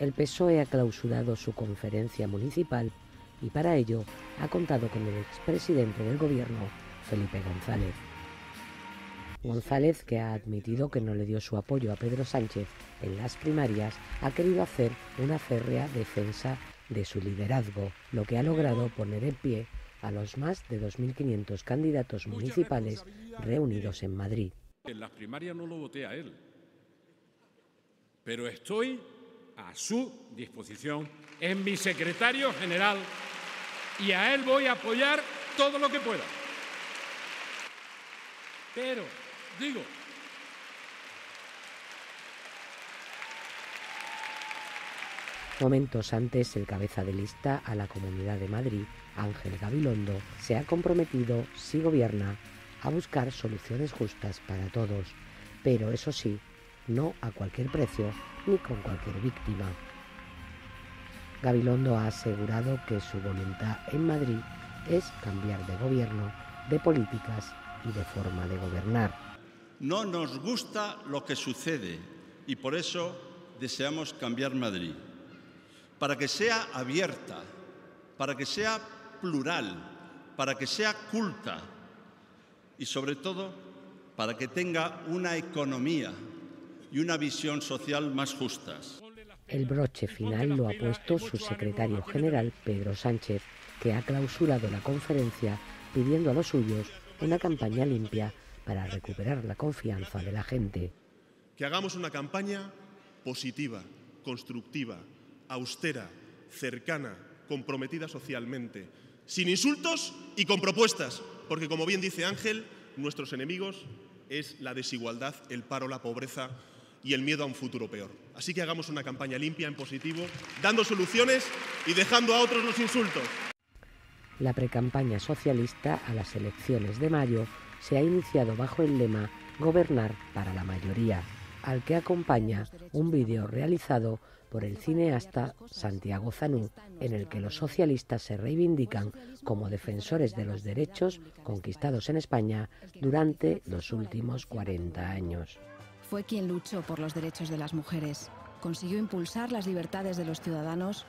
El PSOE ha clausurado su conferencia municipal y para ello ha contado con el expresidente del gobierno, Felipe González. González, que ha admitido que no le dio su apoyo a Pedro Sánchez en las primarias, ha querido hacer una férrea defensa de su liderazgo, lo que ha logrado poner en pie a los más de 2.500 candidatos municipales reunidos en Madrid. En las primarias no lo voté a él, pero estoy a su disposición, en mi secretario general, y a él voy a apoyar todo lo que pueda. Pero, digo, Momentos antes, el cabeza de lista a la Comunidad de Madrid, Ángel Gabilondo, se ha comprometido, si gobierna, a buscar soluciones justas para todos, pero eso sí, no a cualquier precio ni con cualquier víctima. Gabilondo ha asegurado que su voluntad en Madrid es cambiar de gobierno, de políticas y de forma de gobernar. No nos gusta lo que sucede y por eso deseamos cambiar Madrid, para que sea abierta, para que sea plural, para que sea culta y sobre todo para que tenga una economía y una visión social más justas. El broche final lo ha puesto su secretario general, Pedro Sánchez, que ha clausurado la conferencia pidiendo a los suyos una campaña limpia para recuperar la confianza de la gente. Que hagamos una campaña positiva, constructiva, austera, cercana, comprometida socialmente, sin insultos y con propuestas, porque como bien dice Ángel, nuestros enemigos es la desigualdad, el paro, la pobreza y el miedo a un futuro peor. Así que hagamos una campaña limpia, en positivo, dando soluciones y dejando a otros los insultos. La precampaña socialista a las elecciones de mayo se ha iniciado bajo el lema Gobernar para la mayoría, al que acompaña un vídeo realizado por el cineasta Santiago Zanú, en el que los socialistas se reivindican como defensores de los derechos conquistados en España durante los últimos 40 años. Fue quien luchó por los derechos de las mujeres, consiguió impulsar las libertades de los ciudadanos